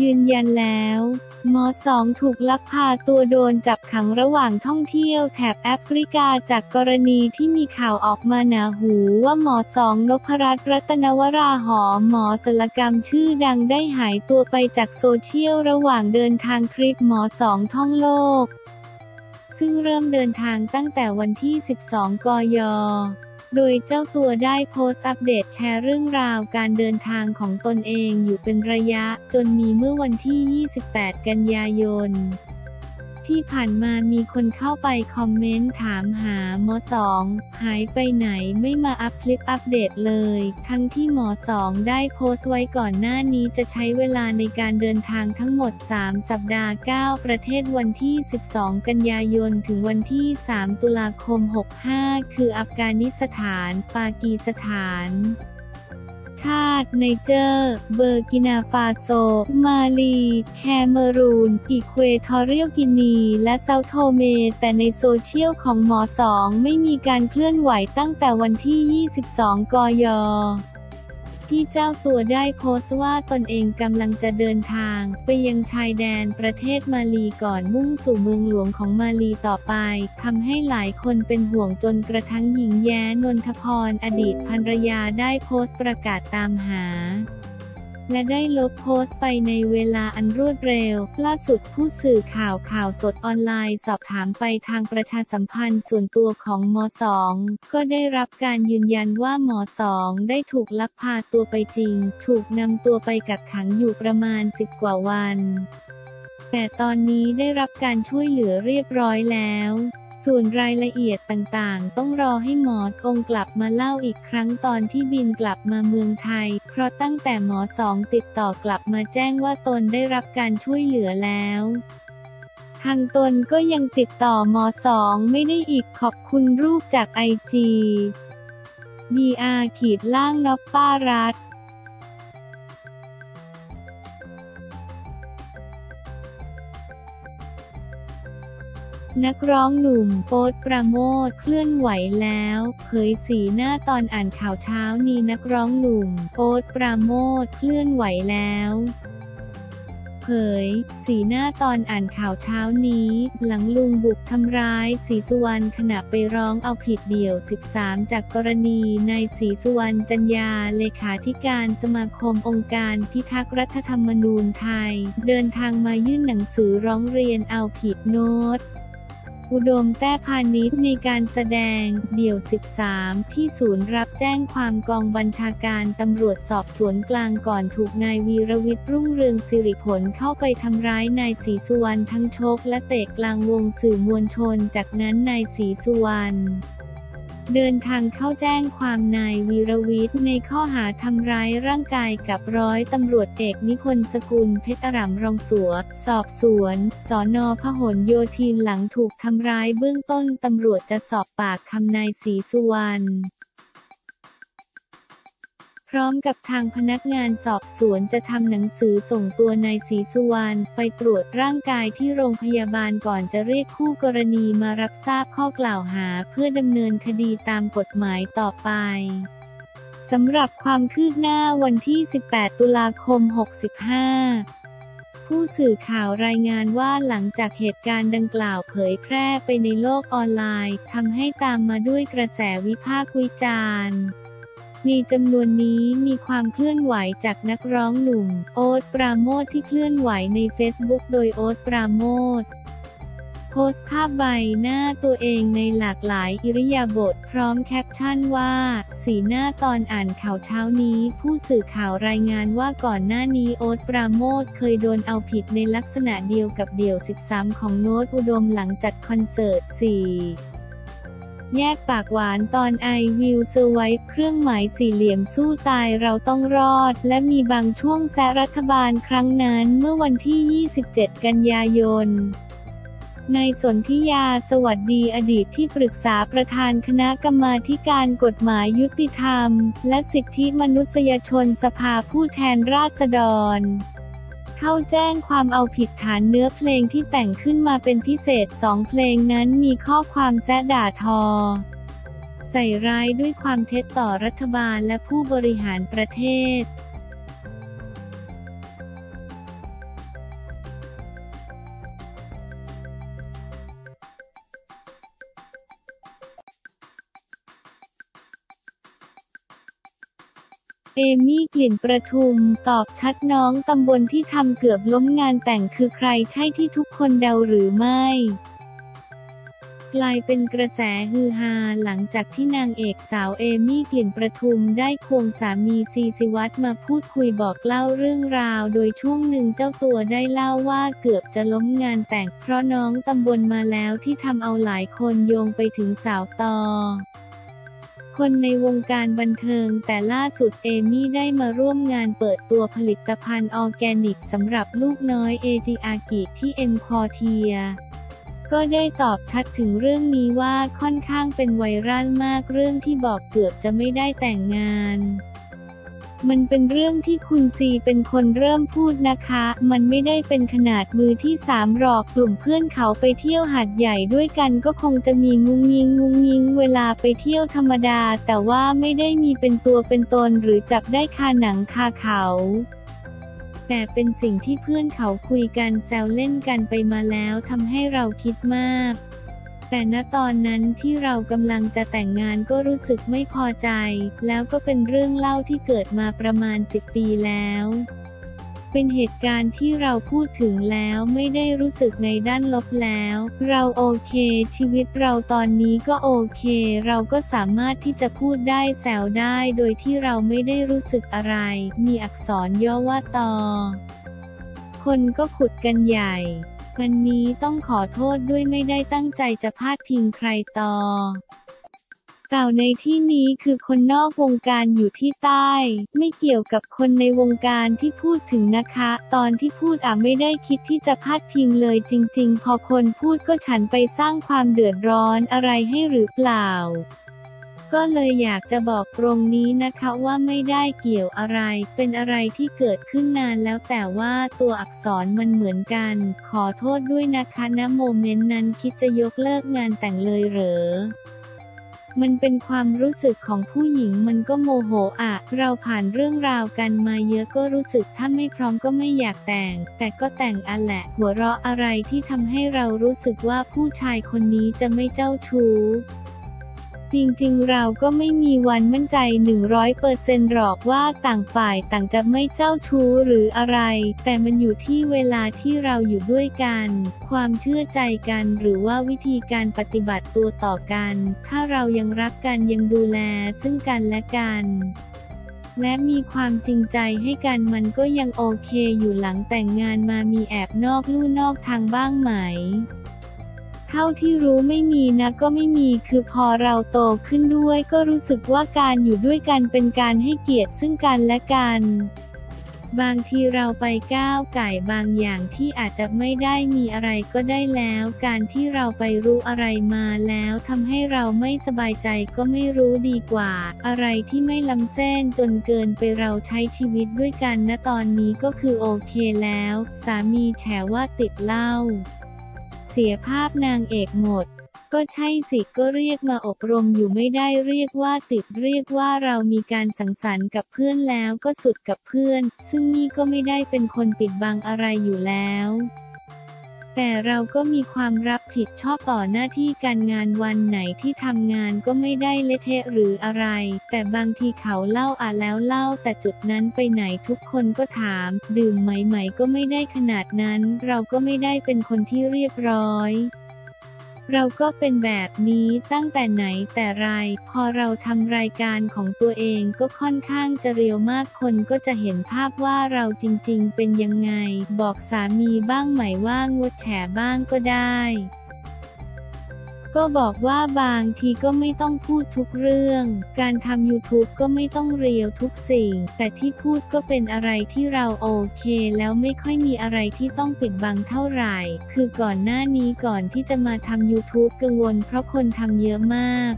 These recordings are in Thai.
ยืนยันแล้วหมอสองถูกลักพาตัวโดนจับขังระหว่างท่องเที่ยวแถบแอฟริกาจากกรณีที่มีข่าวออกมาหนาหูว่าหมอสองนพรัตน์รัตนวราหอหมอศัลกรรมชื่อดังได้หายตัวไปจากโซเชียลระหว่างเดินทางทริปหมอสองท่องโลก ซึ่งเริ่มเดินทางตั้งแต่วันที่ 12 กย โดยเจ้าตัวได้โพสต์อัปเดตแชร์เรื่องราวการเดินทางของตนเองอยู่เป็นระยะ จนมีเมื่อวันที่ 28 กันยายน ที่ผ่านมามีคนเข้าไปคอมเมนต์ถามหาหมอสองหายไปไหนไม่มาอัพคลิปอัปเดตเลย ทั้งที่หมอสองได้โพสต์ไว้ก่อนหน้านี้จะใช้เวลาในการเดินทางทั้งหมด 3 สัปดาห์ 9 ประเทศวันที่ 12 กันยายน ถึงวันที่ 3 ตุลาคม 65 คืออัฟกานิสถาน ปากีสถาน ชาติ ไนเจอร์ เบอร์กินาฟาโซ มาลี แคเมรูน อีควเทอเรียลกินี และเซาโทเม แต่ในโซเชียลของหมอสองไม่มีการเคลื่อนไหวตั้งแต่วันที่ 22 กย ที่เจ้าตัวได้โพสต์ว่าตนเองกำลังจะเดินทาง ไปยังชายแดนประเทศมาลีก่อนมุ่งสู่เมืองหลวงของมาลีต่อไปทำให้หลายคนเป็นห่วงจนกระทั่งหญิงแย้นนทพรอดีตภรรยาได้โพสต์ประกาศตามหา และได้ลบโพสต์ไปในเวลาอันรวดเร็ว ล่าสุดผู้สื่อข่าวข่าวสดออนไลน์ สอบถามไปทางประชาสัมพันธ์ส่วนตัวของหมอสองก็ได้รับการยืนยันว่าหมอสองได้ถูกลักพาตัวไปจริง ถูกนำตัวไปกักขังอยู่ประมาณ10กว่าวัน แต่ตอนนี้ได้รับการช่วยเหลือเรียบร้อยแล้ว ส่วนรายละเอียดต่างๆ ต้องรอให้หมอคงกลับมาเล่าอีกครั้งตอนที่บินกลับมาเมืองไทย เพราะตั้งแต่หมอสองติดต่อกลับมาแจ้งว่าตนได้รับการช่วยเหลือแล้วทางตนก็ยังติดต่อหมอสองไม่ได้อีกขอบคุณรูปจากไอจี DR ขีดล่างนอปป้ารัฐ นักร้องหนุ่มโป๊ตปราโมทเคลื่อนไหวแล้วเผยสีหน้าตอนอ่านข่าวเช้านี้นักร้องหนุ่มโป๊ตปราโมทเคลื่อนไหวแล้วเผยสีหน้าตอนอ่านข่าวเช้านี้ หลังลุงบุกทำร้ายศรีสุวรรณขณะไปร้องเอาผิดเดี่ยว 13 จากกรณีนายศรีสุวรรณจันยาเลขาธิการสมาคมองค์การพิทักษ์รัฐธรรมนูญไทย เดินทางมายื่นหนังสือร้องเรียนเอาผิดโน้ต อุดมแต้พาณิชย์ในการแสดง เดี่ยว 13 ที่ศูนย์รับแจ้งความกองบัญชาการตำรวจสอบสวนกลางก่อนถูกนายวีรวิทย์รุ่งเรืองสิริผลเข้าไปทำร้ายนายศรีสุวรรณทั้งชกและเตะกลางวงสื่อมวลชน จากนั้นนายศรีสุวรรณ เดินทางเข้าแจ้งความนายวีรวิทย์ในข้อหาทำร้ายร่างกายกับร้อยตำรวจเอกนิพนธ์สกุลเพชรรำรองสัว สอบสวน สอนอพหลโยธินหลังถูกทำร้ายเบื้องต้นตำรวจจะสอบปากคำนายศรีสุวรรณ พร้อมกับทางพนักงานสอบสวนจะทำหนังสือส่งตัวนายศรีสุวรรณไปตรวจร่างกายที่โรงพยาบาลก่อนจะเรียกคู่กรณีมารับทราบข้อกล่าวหาเพื่อดำเนินคดีตามกฎหมายต่อไปสำหรับความคืบหน้าวันที่ 18 ตุลาคม 65ผู้สื่อข่าวรายงานว่าหลังจากเหตุการณ์ดังกล่าวเผยแพร่ไปในโลกออนไลน์ทำให้ตามมาด้วยกระแสวิพากษ์วิจารณ์ ในจำนวนนี้มีความเคลื่อนไหวจากนักร้องหนุ่ม โอ๊ตปราโมทที่เคลื่อนไหวในเฟซบุ๊กโดยโอ๊ตปราโมทโพสต์ภาพใบหน้าตัวเองในหลากหลายอิริยาบถพร้อมแคปชั่นว่า สีหน้าตอนอ่านข่าวเช้านี้ ผู้สื่อข่าวรายงานว่าก่อนหน้านี้โอ๊ตปราโมทย์เคยโดนเอาผิดในลักษณะเดียวกับเดี่ยว 13 ของโน้ตอุดมหลังจัดคอนเสิร์ต 4 แยกปากหวานตอน I Will Survive เครื่องหมายสี่เหลี่ยมสู้ตายเราต้องรอด และมีบางช่วงแซวรัฐบาลครั้งนั้นเมื่อวันที่ 27 กันยายนนายสนธิยาสวัสดีอดีตที่ปรึกษาประธานคณะกรรมาการกฎหมายยุติธรรม และสิทธิมนุษยชนสภาผู้แทนราษฎร เข้าแจ้งความเอาผิดฐานเนื้อเพลงที่แต่งขึ้นมาเป็นพิเศษสองเพลงนั้นมีข้อความแซะด่าทอ ใส่ร้ายด้วยความเท็จต่อรัฐบาลและผู้บริหารประเทศ เอมี่กลิ่นประทุม ตอบชัดน้องตำบลที่ทำเกือบล้มงานแต่งคือใครใช่ที่ทุกคนเดาหรือไม่กลายเป็นกระแสฮือฮาหลังจากที่นางเอกสาวเอมี่กลิ่นประทุมได้ควงสามีซีซิวัตมาพูดคุยบอกเล่าเรื่องราว โดยช่วงหนึ่งเจ้าตัวได้เล่าว่าเกือบจะล้มงานแต่งเพราะน้องตำบลมาแล้วที่ทำเอาหลายคนโยงไปถึงสาวตอ คนในวงการบันเทิงแต่ล่าสุดเอมี่ได้มาร่วมงานเปิดตัวผลิตภัณฑ์ออร์แกนิกสำหรับลูกน้อยเอจิอากิที่เอ็มคอเทียก็ได้ตอบชัดถึงเรื่องนี้ว่าค่อนข้างเป็น viral มากเรื่องที่บอกเกือบจะไม่ได้แต่งงาน มันเป็นเรื่องที่คุณซีเป็นคนเริ่มพูดนะคะ มันไม่ได้เป็นขนาดมือที่สามหรอกกลุ่มเพื่อนเขาไปเที่ยวหาดใหญ่ด้วยกันก็คงจะมีงุงยิงงุงยิงเวลาไปเที่ยวธรรมดา แต่ว่าไม่ได้มีเป็นตัวเป็นตนหรือจับได้คาหนังคาเขาแต่เป็นสิ่งที่เพื่อนเขาคุยกันแซวเล่นกันไปมาแล้วทำให้เราคิดมาก แต่ณตอนนั้นที่เรากำลังจะแต่งงานก็รู้สึกไม่พอใจ แล้วก็เป็นเรื่องเล่าที่เกิดมาประมาณ 10 ปีแล้ว เป็นเหตุการณ์ที่เราพูดถึงแล้วไม่ได้รู้สึกในด้านลบแล้ว เราโอเค ชีวิตเราตอนนี้ก็โอเค เราก็สามารถที่จะพูดได้แซวได้โดยที่เราไม่ได้รู้สึกอะไร มีอักษรย่อว่าตอ คนก็ขุดกันใหญ่ วันนี้ต้องขอโทษด้วยไม่ได้ตั้งใจจะพาดพิงใครต่อ กล่าวในที่นี้คือคนนอกวงการอยู่ที่ใต้ ไม่เกี่ยวกับคนในวงการที่พูดถึงนะคะ ตอนที่พูดอะไม่ได้คิดที่จะพาดพิงเลยจริง ๆ พอคนพูดก็ฉันไปสร้างความเดือดร้อนอะไรให้หรือเปล่า ก็เลยอยากจะบอกตรงนี้นะคะว่าไม่ได้เกี่ยวอะไร เป็นอะไรที่เกิดขึ้นนานแล้วแต่ว่าตัวอักษรมันเหมือนกัน ขอโทษด้วยนะคะณโมเมนต์นั้นคิดจะยกเลิกงานแต่งเลยเหรอมันเป็นความรู้สึกของผู้หญิงมันก็โมโหอะเราผ่านเรื่องราวกันมาเยอะก็รู้สึกถ้าไม่พร้อมก็ไม่อยากแต่ง แต่ก็แต่งอันแหละ หัวเราะอะไรที่ทำให้เรารู้สึกว่าผู้ชายคนนี้จะไม่เจ้าชู้ จริงๆ เราก็ไม่มีวันมั่นใจ 100%หรอกว่าต่างฝ่ายต่างจะไม่เจ้าชู้หรืออะไร แต่มันอยู่ที่เวลาที่เราอยู่ด้วยกัน ความเชื่อใจกันหรือว่าวิธีการปฏิบัติตัวต่อกัน ถ้าเรายังรักกันยังดูแลซึ่งกันและกันและมีความจริงใจให้กันมันก็ยังโอเคอยู่หลังแต่งงานมามีแอบนอกลู่นอกทางบ้างไหม เท่าที่รู้ไม่มีนะก็ไม่มีคือพอเราโตขึ้นด้วยก็รู้สึกว่าการอยู่ด้วยกันเป็นการให้เกียรติซึ่งกันและกัน บางทีเราไปก้าวไก่บางอย่างที่อาจจะไม่ได้มีอะไรก็ได้แล้ว การที่เราไปรู้อะไรมาแล้วทำให้เราไม่สบายใจก็ไม่รู้ดีกว่า อะไรที่ไม่ลำเส้นจนเกินไปเราใช้ชีวิตด้วยกันณตอนนี้ก็คือโอเคแล้ว สามีแฉว่าติดเหล้า เสียภาพนางเอกหมด ก็ใช่สิก็เรียกมาอบรมอยู่ไม่ได้เรียกว่าติดเรียกว่าเรามีการสังสรรค์กับเพื่อนแล้วก็สุดกับเพื่อน ซึ่งนี่ก็ไม่ได้เป็นคนปิดบังอะไรอยู่แล้ว แต่เราก็มีความรับผิดชอบต่อหน้าที่การงานวันไหนที่ทำงานก็ไม่ได้เละเทะหรืออะไร แต่บางทีเขาเล่าอะแล้วเล่า แต่จุดนั้นไปไหนทุกคนก็ถาม ดื่มไหมๆก็ไม่ได้ขนาดนั้น เราก็ไม่ได้เป็นคนที่เรียบร้อย เราก็เป็นแบบนี้ตั้งแต่ไหนแต่ไร พอเราทำรายการของตัวเองก็ค่อนข้างจะเรียวมากคนก็จะเห็นภาพว่าเราจริงๆ เป็นยังไง บอกสามีบ้างไหมว่างดแฉบ้างก็ได้ ก็บอกว่าบางทีก็ไม่ต้องพูดทุกเรื่อง การทำ YouTube ก็ไม่ต้องเรียวทุกสิ่ง แต่ที่พูดก็เป็นอะไรที่เราโอเค แล้วไม่ค่อยมีอะไรที่ต้องปิดบังเท่าไหร่ คือก่อนหน้านี้ก่อนที่จะมาทำ YouTube กังวลเพราะคนทำเยอะมาก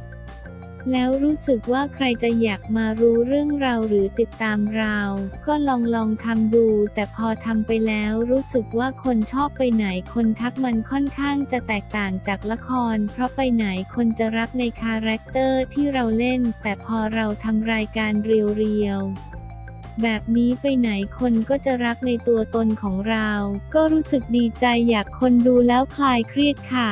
แล้วรู้สึกว่าใครจะอยากมารู้เรื่องเราหรือติดตามเรา ก็ลองลองทำดู แต่พอทำไปแล้วรู้สึกว่าคนชอบไปไหนคนทักมันค่อนข้างจะแตกต่างจากละคร เพราะไปไหนคนจะรักใน character ที่เราเล่น แต่พอเราทำรายการเรียวๆแบบนี้ไปไหนคนก็จะรักในตัวตนของเรา ก็รู้สึกดีใจอยากคนดูแล้วคลายเครียดค่ะ